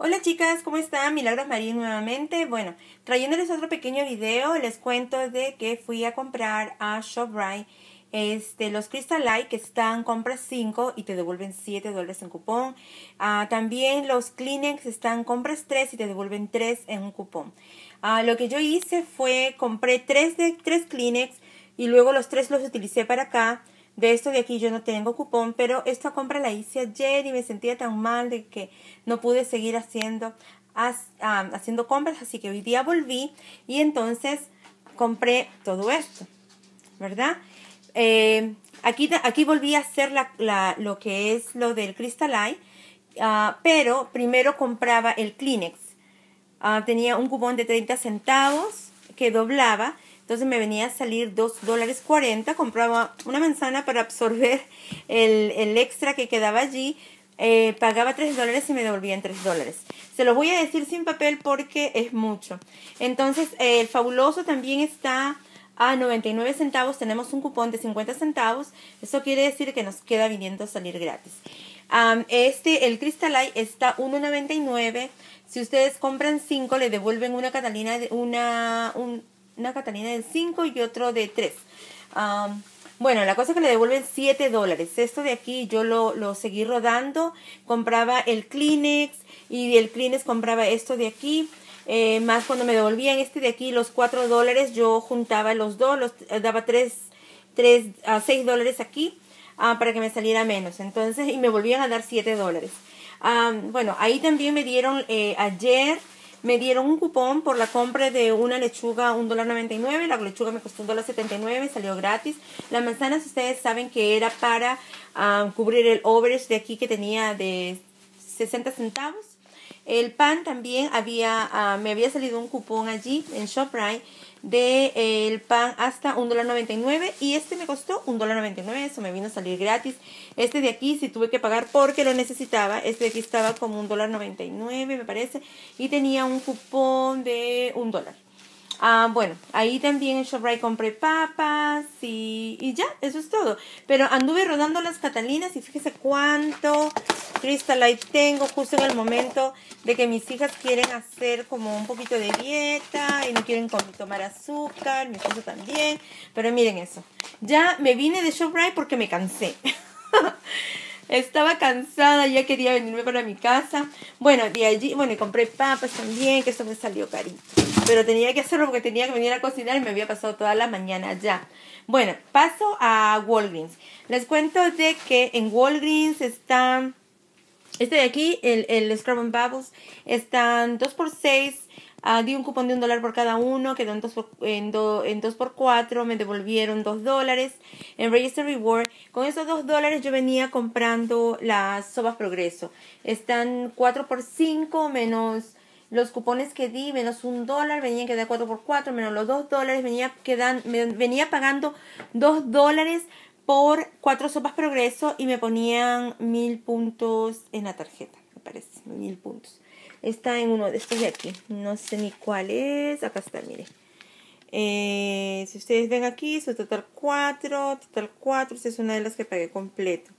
Hola chicas, ¿cómo están? Milagros Marín nuevamente. Bueno, trayéndoles otro pequeño video, les cuento de que fui a comprar a ShopRite este, los Crystal Light que están, compras 5 y te devuelven 7 dólares en cupón. Ah, también los Kleenex están, compras 3 y te devuelven 3 en un cupón. Ah, lo que yo hice fue, compré 3 de 3 Kleenex y luego los 3 los utilicé para acá. De esto de aquí yo no tengo cupón, pero esta compra la hice ayer y me sentía tan mal de que no pude seguir haciendo, haciendo compras, así que hoy día volví y entonces compré todo esto, ¿verdad? Eh, aquí, aquí volví a hacer la, lo que es lo del Crystal Eye, ah, pero primero compraba el Kleenex. Ah, tenía un cupón de 30 centavos que doblaba entonces me venía a salir 2 dólares 40. Compraba una manzana para absorber el, extra que quedaba allí. Eh, pagaba 3 dólares y me devolvían 3 dólares. Se los voy a decir sin papel porque es mucho. Entonces, el fabuloso también está a 99 centavos. Tenemos un cupón de 50 centavos. Eso quiere decir que nos queda viniendo a salir gratis. este, el Crystal Light está 1.99. Si ustedes compran 5, le devuelven una Catalina, una, un, una Catalina de 5 y otro de 3. bueno, la cosa es que le devuelven 7 dólares. Esto de aquí yo lo, lo seguí rodando. Compraba el Kleenex y el Kleenex compraba esto de aquí. Eh, más cuando me devolvían este de aquí los 4 dólares, yo juntaba los dos, los, eh, daba 3, 3 a 6 dólares aquí ah, para que me saliera menos. Entonces, y me volvían a dar 7 dólares. bueno, ahí también me dieron eh, ayer me dieron un cupón por la compra de una lechuga $1.99. La lechuga me costó $1.79, salió gratis. Las manzanas ustedes saben que era para ah, cubrir el overage de aquí que tenía de 60 centavos. El pan también había, ah, me había salido un cupón allí en ShopRite de eh, el pan hasta $1.99 y este me costó $1.99, eso me vino a salir gratis. Este de aquí sí tuve que pagar porque lo necesitaba, este de aquí estaba como $1.99 me parece y tenía un cupón de un dólar. Ah, bueno, ahí también en ShopRite compré papas y, y ya, eso es todo. Pero anduve rodando las Catalinas y fíjese cuánto Crystal Light tengo justo en el momento de que mis hijas quieren hacer como un poquito de dieta y no quieren tomar azúcar, mi esposo también. Pero miren eso. Ya me vine de ShopRite porque me cansé. Estaba cansada, ya quería venirme para mi casa. Bueno, de allí, bueno, y compré papas también, que eso me salió carito. Pero tenía que hacerlo porque tenía que venir a cocinar y me había pasado toda la mañana ya. Bueno, paso a Walgreens. Les cuento de que en Walgreens están, este de aquí, el, el Scrub and Bubbles, están 2 por 6 Ah, di un cupón de un dólar por cada uno, quedó en 2 por, en, en dos por 4, me devolvieron 2 dólares en Register Reward. Con esos 2 dólares yo venía comprando las sopas Progreso. Están 4 por 5 menos los cupones que di, menos un dólar, venía que dar 4 por 4, menos los 2 dólares, venía, quedan, venía pagando 2 dólares por 4 sopas Progreso y me ponían mil puntos en la tarjeta, me parece, mil puntos. Está en uno de estos de aquí. No sé ni cuál es. Acá está, mire. Eh, si ustedes ven aquí, su total 4, total 4. Esta es una de las que pagué completo.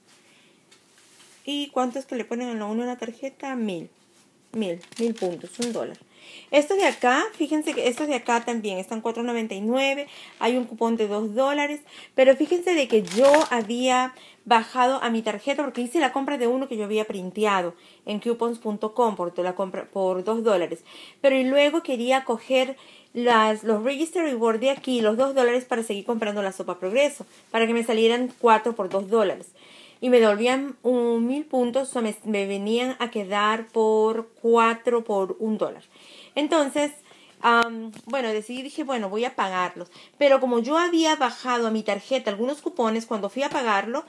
¿Y cuántos que le ponen en la uno en la tarjeta? Mil. Mil, mil puntos, un dólar. Estos de acá, fíjense que estos de acá también están 4.99, hay un cupón de 2 dólares, pero fíjense de que yo había bajado a mi tarjeta porque hice la compra de uno que yo había printeado en coupons.com por la compra por 2 dólares, pero y luego quería coger las, los Register Reward de aquí, los 2 dólares para seguir comprando la sopa Progreso, para que me salieran 4 por 2 dólares y me devolvían un mil puntos o me, venían a quedar por cuatro por un dólar. Entonces, bueno, decidí, dije, bueno, voy a pagarlos. Pero como yo había bajado a mi tarjeta algunos cupones, cuando fui a pagarlo,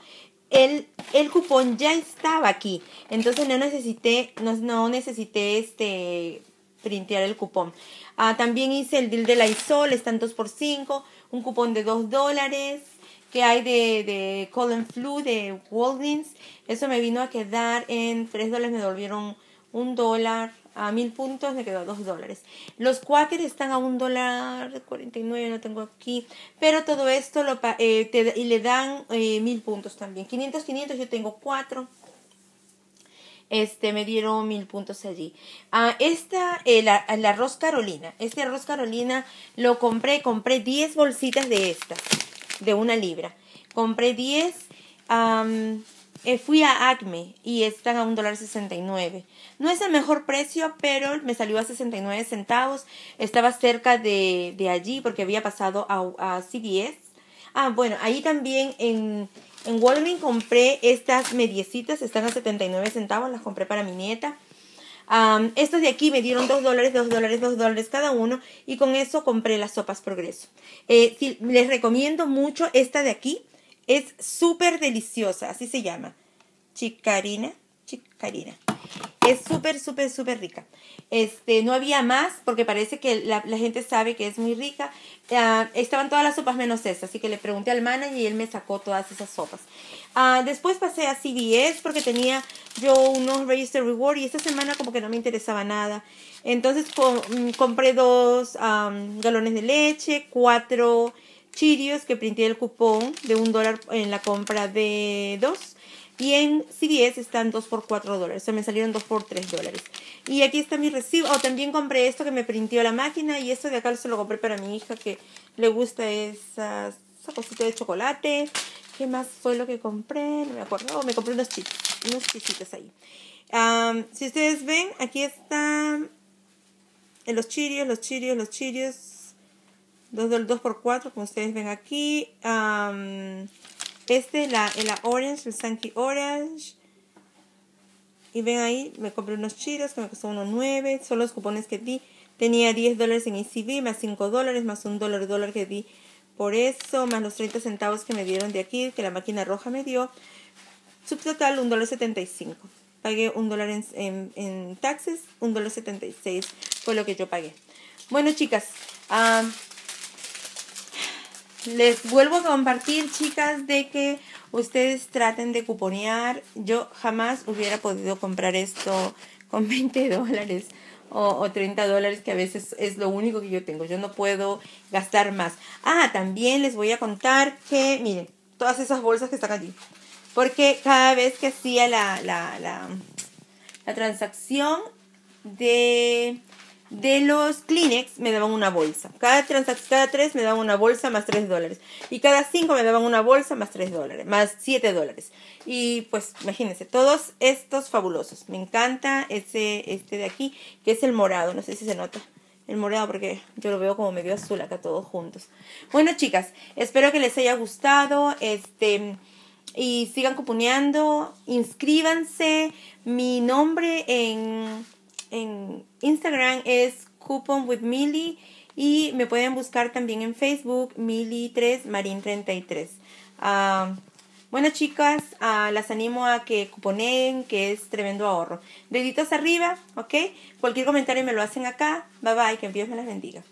el, el cupón ya estaba aquí. Entonces no necesité, no, no necesité este printear el cupón. Ah, también hice el deal de la ISOL, están 2 por 5, un cupón de 2 dólares que hay de, de Colin Flu de Walgreens. Eso me vino a quedar en 3 dólares, me devolvieron un dólar. A mil puntos me quedó dos dólares. Los Quaker están a un dólar 49, no tengo aquí. Pero todo esto lo, eh, y le dan eh, mil puntos también. 500, 500, yo tengo cuatro. este, me dieron mil puntos allí. Ah, esta, el, el, arroz Carolina. Este arroz Carolina lo compré, compré 10 bolsitas de estas, de una libra. Compré 10, eh, fui a Acme y están a un dólar 69. No es el mejor precio, pero me salió a 69 centavos. Estaba cerca de, de allí porque había pasado a, a CVS. Ah, bueno, ahí también en en Walgreens compré estas mediecitas, están a 79 centavos, las compré para mi nieta. Estas de aquí me dieron 2 dólares, 2 dólares, 2 dólares cada uno y con eso compré las sopas Progreso. Eh, les recomiendo mucho esta de aquí, es súper deliciosa, así se llama. Chicarina, chicarina. Es súper, súper, súper rica. Este, no había más porque parece que la, gente sabe que es muy rica. Ah, estaban todas las sopas menos esta, así que le pregunté al manager y él me sacó todas esas sopas. Uh, después pasé a CVS porque tenía yo unos Register Reward y esta semana como que no me interesaba nada. Entonces mm, compré dos galones de leche, cuatro chirios que printé el cupón de un dólar en la compra de dos y en CVS están 2 por 4 dólares. O sea, me salieron 2 por 3 dólares. Y aquí está mi recibo. O oh, también compré esto que me printió la máquina. Y esto de acá se lo compré para mi hija que le gusta esa, esa cosita de chocolate. ¿Qué más fue lo que compré? No me acuerdo. Oh, me compré unos chips. Unos chisitos ahí. si ustedes ven, aquí están los chirios, los chirios, los chirios. 2 del 2 por 4 como ustedes ven aquí. Este, la, la Orange, el Sankey Orange. Y ven ahí, me compré unos chiros que me costó unos 9. Son los cupones que di. Tenía 10 dólares en ECB, más 5 dólares, más un dólar, dólar que di por eso, más los 30 centavos que me dieron de aquí, que la máquina roja me dio. Subtotal, un dólar 75. Pagué un dólar en, en, en, taxes, un dólar 76 fue lo que yo pagué. Bueno, chicas, uh, les vuelvo a compartir, chicas, de que ustedes traten de cuponear. Yo jamás hubiera podido comprar esto con 20 dólares o, o 30 dólares, que a veces es lo único que yo tengo. Yo no puedo gastar más. Ah, también les voy a contar que, miren, todas esas bolsas que están allí. Porque cada vez que hacía la, la, la, la transacción de de los Kleenex me daban una bolsa. Cada, cada tres me daban una bolsa más tres dólares. Y cada cinco me daban una bolsa más tres dólares, más siete dólares. Y pues imagínense, todos estos fabulosos. Me encanta ese, este de aquí, que es el morado. No sé si se nota el morado porque yo lo veo como medio azul acá todos juntos. Bueno, chicas, espero que les haya gustado. Este y sigan cuponeando, inscríbanse. Mi nombre en en Instagram es Coupon with Millie y me pueden buscar también en Facebook Millie3 Marín 33. Uh, bueno chicas, uh, las animo a que cuponen, que es tremendo ahorro. Deditos arriba, ¿ok? Cualquier comentario me lo hacen acá. Bye bye, que Dios me las bendiga.